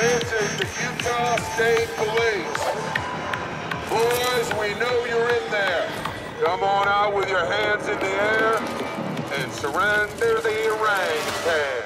dancing the Utah State Police. Boys, we know you're in there. Come on out with your hands in the air and surrender the orangutan.